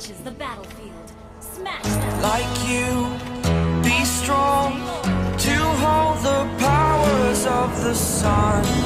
reaches the battlefield, smash them. Like you, be strong to hold the powers of the sun.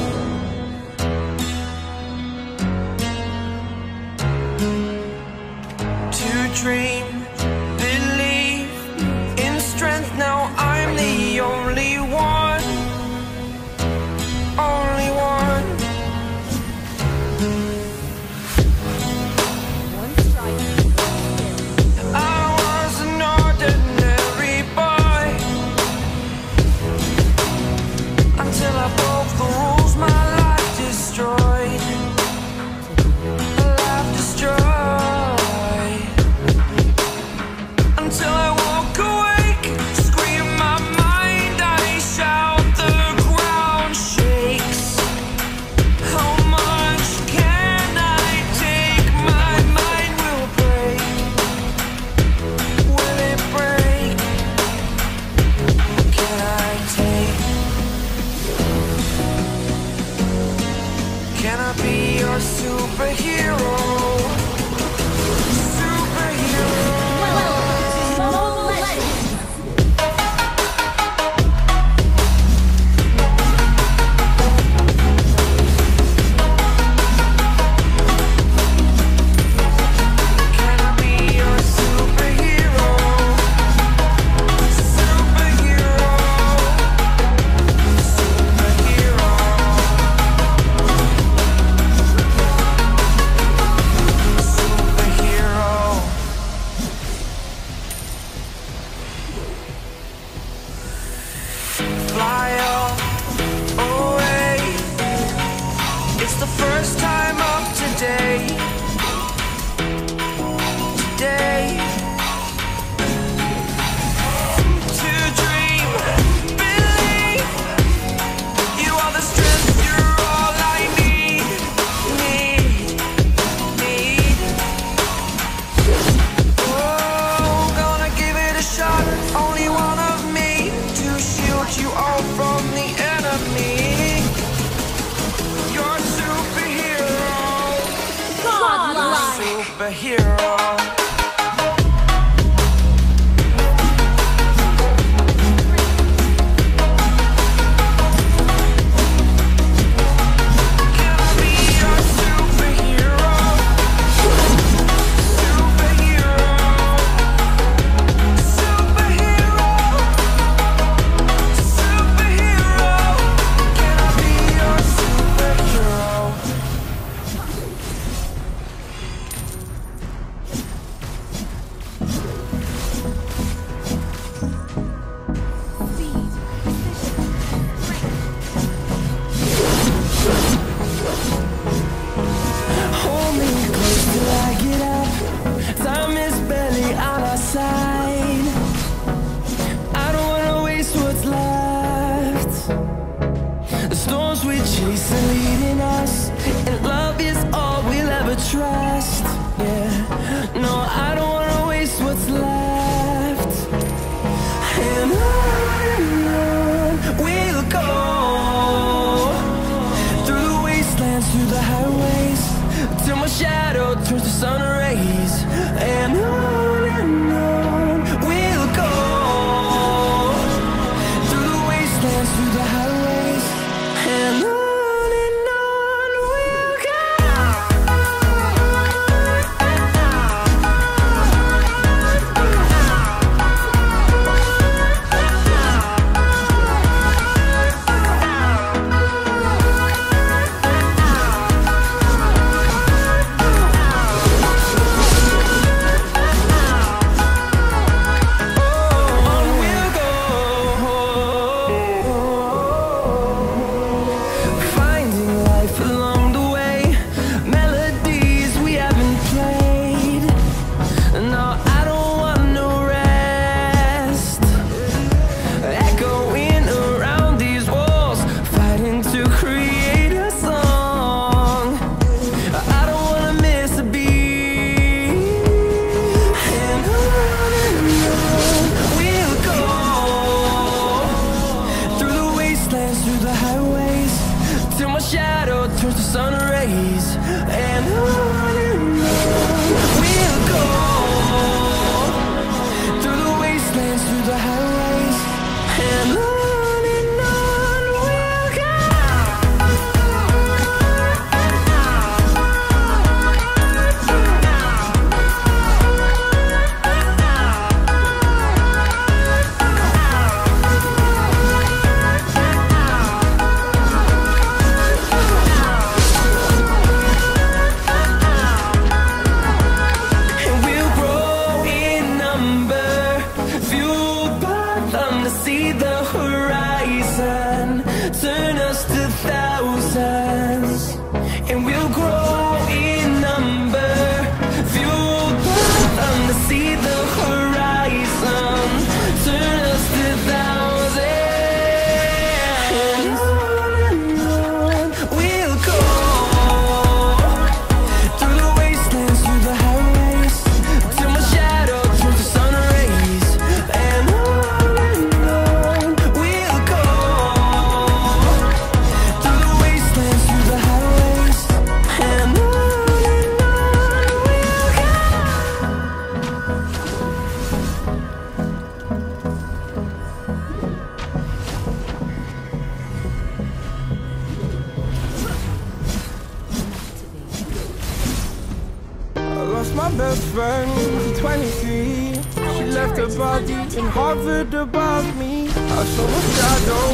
My best 23. She left her body and hovered above me. I saw a shadow,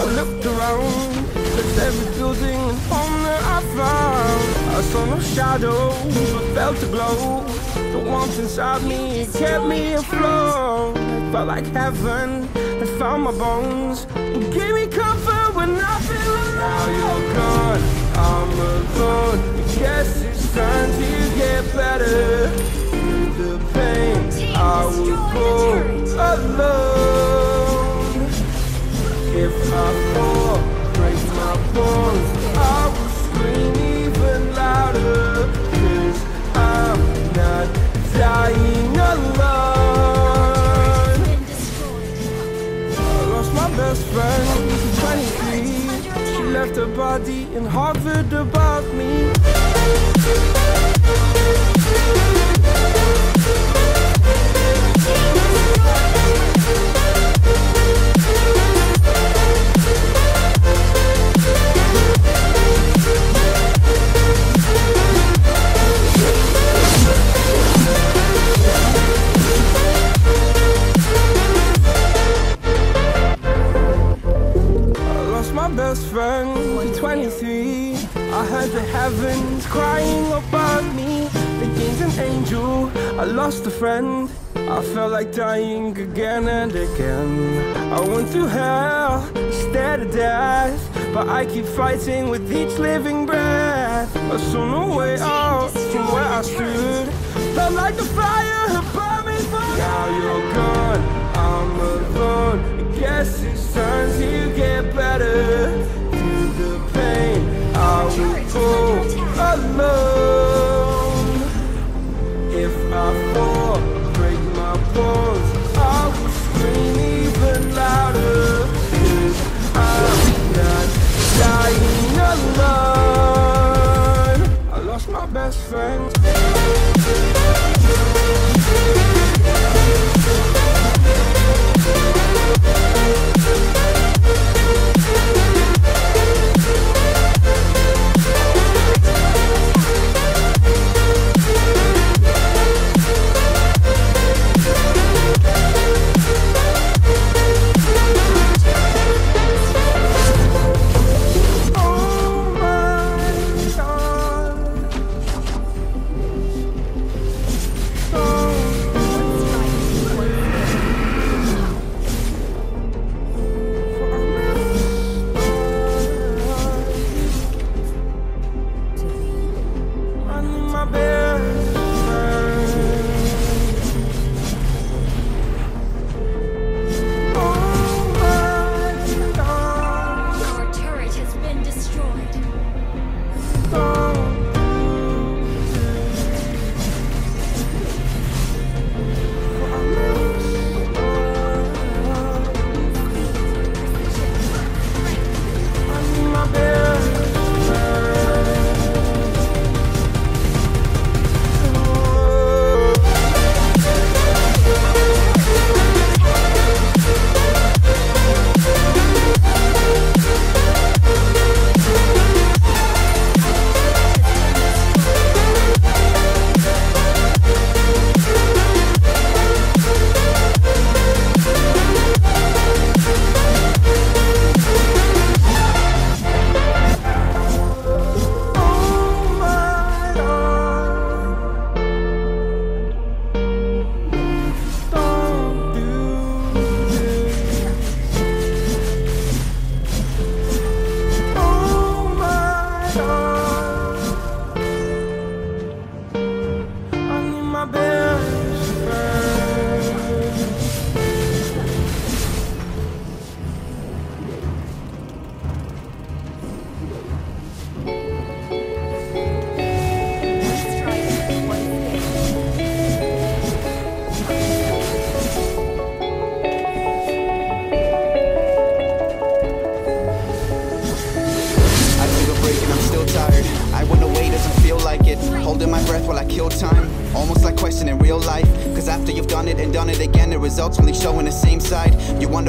I looked around. There's every building and home that I found. I saw no shadow, but felt a glow. The warmth inside me kept me afloat. Felt like heaven. It found my bones. It gave me comfort when I feel alone. Now you're gone, I'm alone. Guess it's time to get better. The pain, I will go alone. If I fall, break my bones, I will scream even louder. Cause I'm not dying alone. I lost my best friend, 23. She left her body in hovered above me. Best friend, 23. I heard the heavens crying above me. The king's an angel. I lost a friend. I felt like dying again and again. I went through hell, stared at death. But I keep fighting with each living breath. I saw no way out from where I stood. Felt like the fire burned me. Now you're gone, I'm alone. I guess it's time to get better. Fall,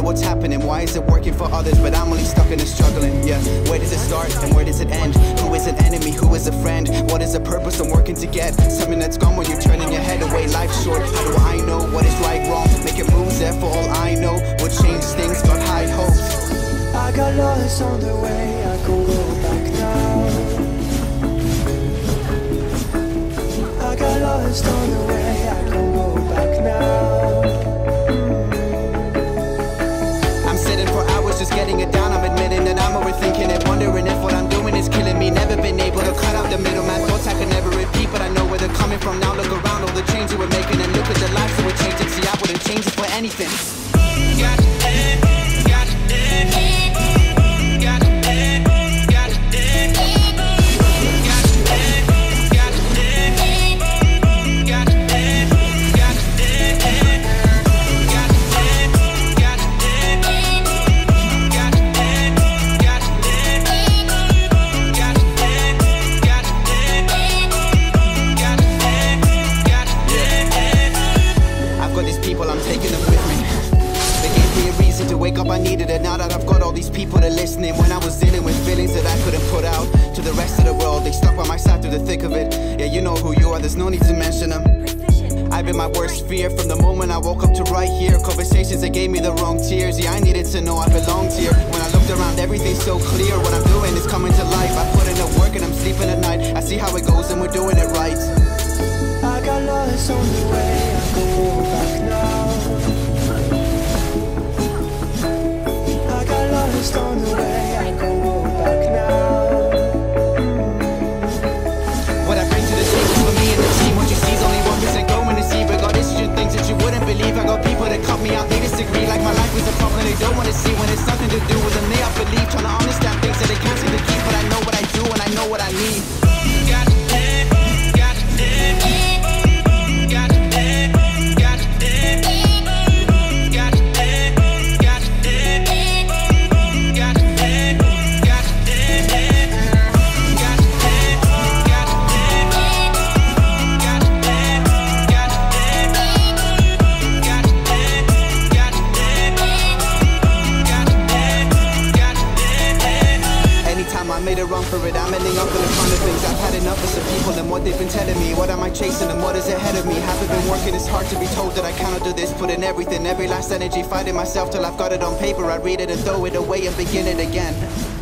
what's happening, why is it working for others, but I'm only stuck in the struggling. Yeah, where does it start and where does it end? Who is an enemy? Who is a friend? What is the purpose I'm working to get? Something that's gone when you're turning your head away. Life's short. How do I know what is right, wrong? Making moves there for all I know. What change things? Got high hopes. I got lost on the way, I can go back now. I got lost on the way, I can go back now. Getting it down. I'm admitting that I'm overthinking it, wondering if through the thick of it. Yeah, you know who you are, there's no need to mention them. I've been my worst fear from the moment I woke up to right here. Conversations that gave me the wrong tears. Yeah, I needed to know I belonged here. When I looked around, everything's so clear. What I'm doing is coming to life. I put in the work and I'm sleeping at night. I see how it goes and we're doing they don't want to see. When it's nothing to do with them, they I believe. Trying to understand things that they can't seem to keep. But I know what I do and I know what I need. And what they've been telling me. What am I chasing and what is ahead of me? Haven't been working, it's hard to be told that I cannot do this. Putting everything, every last energy, fighting myself till I've got it on paper. I read it and throw it away and begin it again.